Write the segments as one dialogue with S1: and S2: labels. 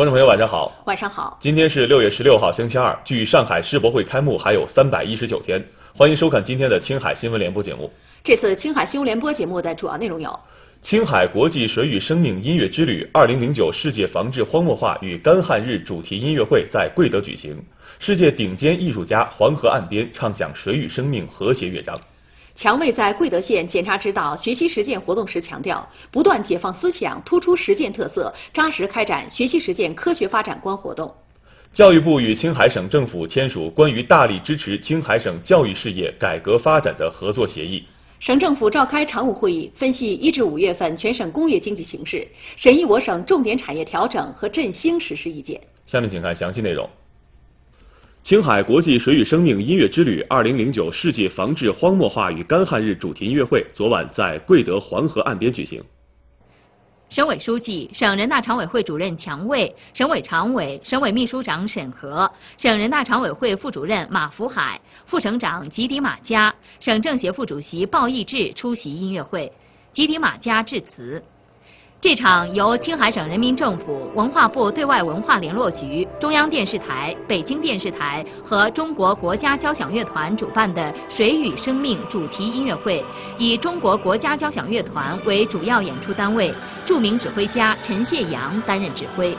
S1: 观众朋友，晚上好。
S2: 晚上好。
S1: 今天是六月十六号，星期二。距上海世博会开幕还有三百一十九天，欢迎收看今天的青海新闻联播节目。
S2: 这次青海新闻联播节目的主要内容有：
S1: 青海国际水与生命音乐之旅二零零九世界防治荒漠化与干旱日主题音乐会在贵德举行，世界顶尖艺术家黄河岸边唱响水与生命和谐乐章。
S2: 强卫在贵德县检查指导学习实践活动时强调，不断解放思想，突出实践特色，扎实开展学习实践科学发展观活动。
S1: 教育部与青海省政府签署关于大力支持青海省教育事业改革发展的合作协议。
S2: 省政府召开常务会议，分析一至五月份全省工业经济形势，审议我省重点产业调整和振兴实施意见。
S1: 下面请看详细内容。青海国际水与生命音乐之旅二零零九世界防治荒漠化与干旱日主题音乐会昨晚在贵德黄河岸边举行。
S3: 省委书记、省人大常委会主任强卫、省委常委、省委秘书长沈和、省人大常委会副主任马福海、副省长吉迪马加、省政协副主席鲍义志出席音乐会。吉迪马加致辞。这场由青海省人民政府文化部对外文化联络局、中央电视台、北京电视台和中国国家交响乐团主办的“水与生命”主题音乐会，以中国国家交响乐团为主要演出单位，著名指挥家陈谢阳担任指挥。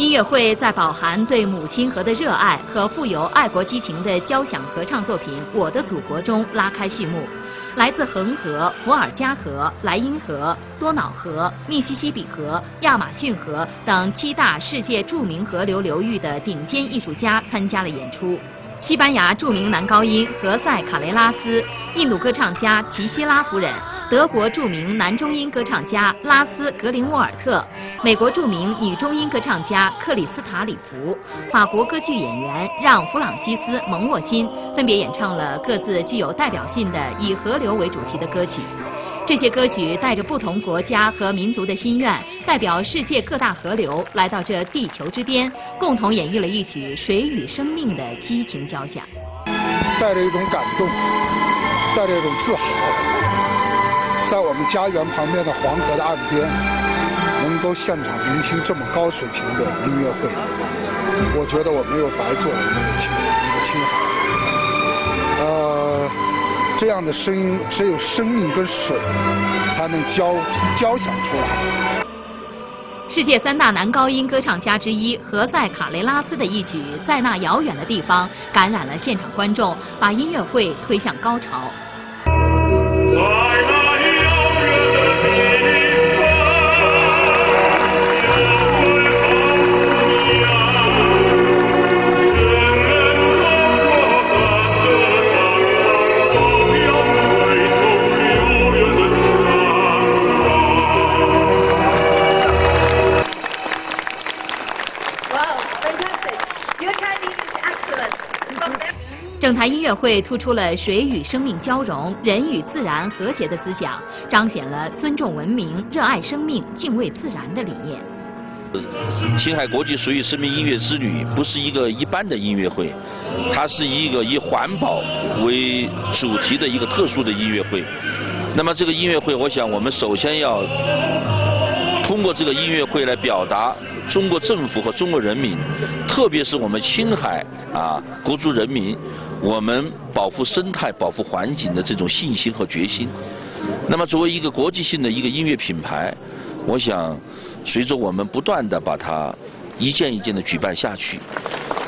S3: 音乐会在饱含对母亲河的热爱和富有爱国激情的交响合唱作品《我的祖国》中拉开序幕。来自恒河、伏尔加河、莱茵河、多瑙河、密西西比河、亚马逊河等七大世界著名河流流域的顶尖艺术家参加了演出。西班牙著名男高音何塞·卡雷拉斯，印度歌唱家齐希拉夫人，德国著名男中音歌唱家拉斯·格林沃尔特，美国著名女中音歌唱家克里斯塔里弗，法国歌剧演员让·弗朗西斯·蒙沃辛，分别演唱了各自具有代表性的以河流为主题的歌曲。这些歌曲带着不同国家和民族的心愿，代表世界各大河流来到这地球之巅，共同演绎了一曲水与生命的激情交响。
S4: 带着一种感动，带着一种自豪，在我们家园旁边的黄河的岸边，能够现场聆听这么高水平的音乐会，我觉得我没有白做一个青一个青海。呃。这样的声音，只有生命跟水才能交交响出来。
S3: 世界三大男高音歌唱家之一何塞·卡雷拉斯的一曲《在那遥远的地方》感染了现场观众，把音乐会推向高潮。整台音乐会突出了水与生命交融、人与自然和谐的思想，彰显了尊重文明、热爱生命、敬畏自然的理念。
S5: 青海国际水与生命音乐之旅不是一个一般的音乐会，它是一个以环保为主题的一个特殊的音乐会。那么这个音乐会，我想我们首先要通过这个音乐会来表达中国政府和中国人民，特别是我们青海啊国族人民。我们保护生态、保护环境的这种信心和决心。那么，作为一个国际性的一个音乐品牌，我想，随着我们不断的把它一件一件的举办下去，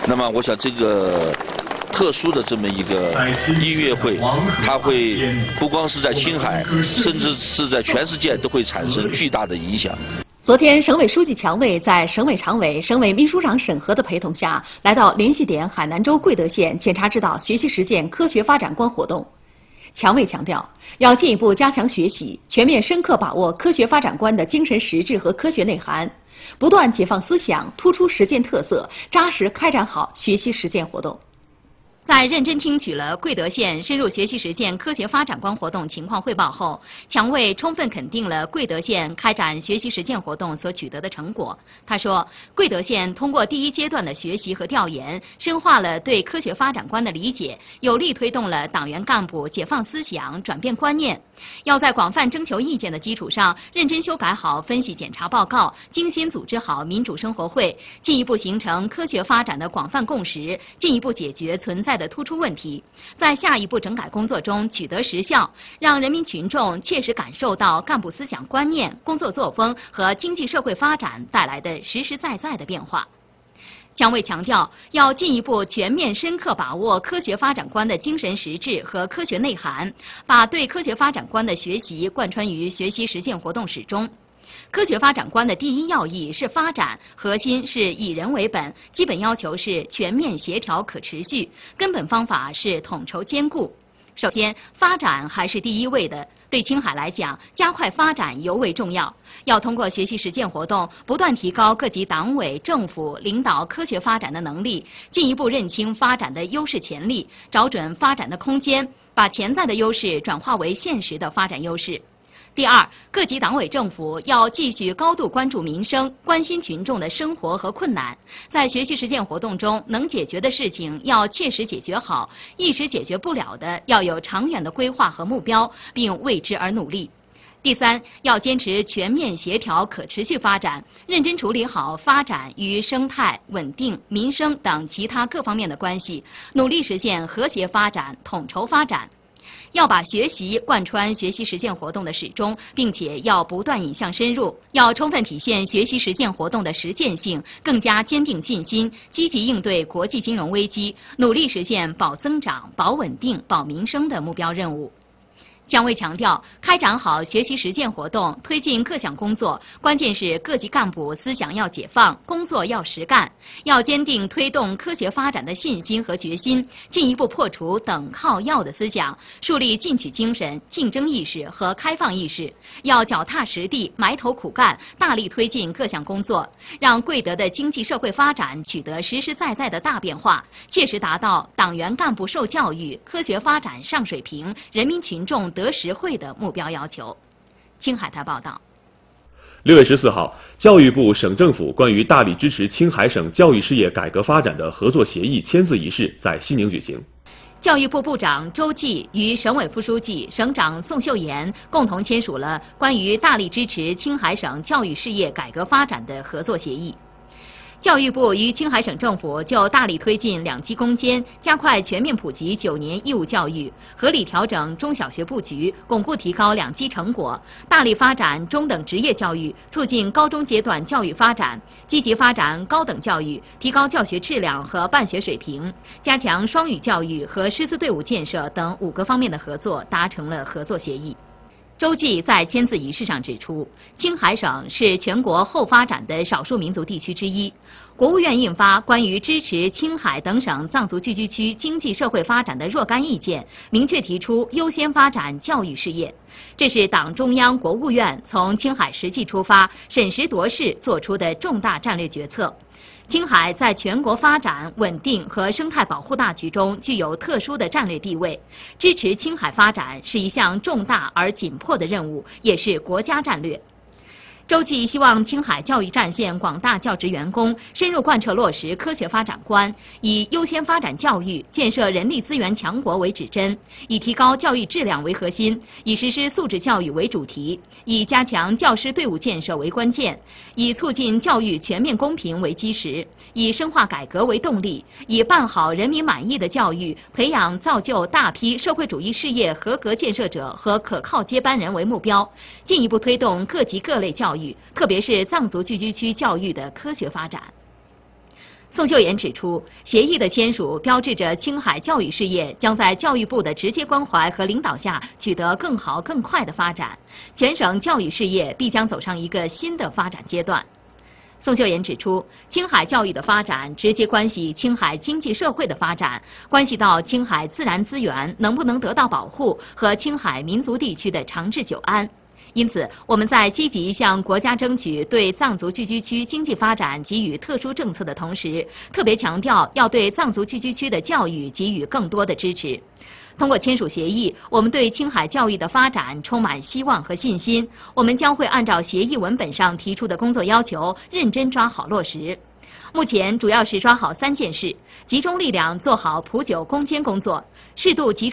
S5: 那么，我想这个特殊的这么一个音乐会，它会不光是在青海，甚至是在全世界都会产生巨大的影响。
S2: 昨天，省委书记强卫在省委常委、省委秘书长审核的陪同下，来到联系点海南州贵德县检查指导学习实践科学发展观活动。强卫强调，要进一步加强学习，全面深刻把握科学发展观的精神实质和科学内涵，不断解放思想，突出实践特色，扎实开展好学习实践活动。
S3: 在认真听取了贵德县深入学习实践科学发展观活动情况汇报后，强卫充分肯定了贵德县开展学习实践活动所取得的成果。他说，贵德县通过第一阶段的学习和调研，深化了对科学发展观的理解，有力推动了党员干部解放思想、转变观念。要在广泛征求意见的基础上，认真修改好分析检查报告，精心组织好民主生活会，进一步形成科学发展的广泛共识，进一步解决存在。的突出问题，在下一步整改工作中取得实效，让人民群众切实感受到干部思想观念、工作作风和经济社会发展带来的实实在在的变化。蒋卫强调，要进一步全面深刻把握科学发展观的精神实质和科学内涵，把对科学发展观的学习贯穿于学习实践活动始终。科学发展观的第一要义是发展，核心是以人为本，基本要求是全面协调可持续，根本方法是统筹兼顾。首先，发展还是第一位的。对青海来讲，加快发展尤为重要。要通过学习实践活动，不断提高各级党委政府领导科学发展的能力，进一步认清发展的优势潜力，找准发展的空间，把潜在的优势转化为现实的发展优势。第二，各级党委政府要继续高度关注民生，关心群众的生活和困难，在学习实践活动中，能解决的事情要切实解决好，一时解决不了的要有长远的规划和目标，并为之而努力。第三，要坚持全面协调可持续发展，认真处理好发展与生态、稳定、民生等其他各方面的关系，努力实现和谐发展、统筹发展。要把学习贯穿学习实践活动的始终，并且要不断引向深入，要充分体现学习实践活动的实践性，更加坚定信心，积极应对国际金融危机，努力实现保增长、保稳定、保民生的目标任务。蒋卫强调，开展好学习实践活动，推进各项工作，关键是各级干部思想要解放，工作要实干，要坚定推动科学发展的信心和决心，进一步破除等靠要的思想，树立进取精神、竞争意识和开放意识，要脚踏实地、埋头苦干，大力推进各项工作，让贵德的经济社会发展取得实实在在的大变化，切实达到党员干部受教育、科学发展上水平、人民群众得。得实惠的目标要求。青海台报道。
S1: 六月十四号，教育部、省政府关于大力支持青海省教育事业改革发展的合作协议签字仪式在西宁举行。
S3: 教育部部长周济与省委副书记、省长宋秀岩共同签署了关于大力支持青海省教育事业改革发展的合作协议。教育部与青海省政府就大力推进两基攻坚，加快全面普及九年义务教育，合理调整中小学布局，巩固提高两基成果，大力发展中等职业教育，促进高中阶段教育发展，积极发展高等教育，提高教学质量和办学水平，加强双语教育和师资队伍建设等五个方面的合作，达成了合作协议。周济在签字仪式上指出，青海省是全国后发展的少数民族地区之一。国务院印发关于支持青海等省藏族聚居区经济社会发展的若干意见，明确提出优先发展教育事业。这是党中央、国务院从青海实际出发，审时度势作出的重大战略决策。青海在全国发展稳定和生态保护大局中具有特殊的战略地位，支持青海发展是一项重大而紧迫的任务，也是国家战略。周济希望青海教育战线广大教职员工深入贯彻落实科学发展观，以优先发展教育、建设人力资源强国为指针，以提高教育质量为核心，以实施素质教育为主题，以加强教师队伍建设为关键，以促进教育全面公平为基石，以深化改革为动力，以办好人民满意的教育、培养造就大批社会主义事业合格建设者和可靠接班人为目标，进一步推动各级各类教。育特别是藏族聚居区教育的科学发展。宋秀妍指出，协议的签署标志着青海教育事业将在教育部的直接关怀和领导下取得更好更快的发展，全省教育事业必将走上一个新的发展阶段。宋秀妍指出，青海教育的发展直接关系青海经济社会的发展，关系到青海自然资源能不能得到保护和青海民族地区的长治久安。因此，我们在积极向国家争取对藏族聚居区经济发展给予特殊政策的同时，特别强调要对藏族聚居区的教育给予更多的支持。通过签署协议，我们对青海教育的发展充满希望和信心。我们将会按照协议文本上提出的工作要求，认真抓好落实。目前主要是抓好三件事：集中力量做好普九攻坚工作，适度集。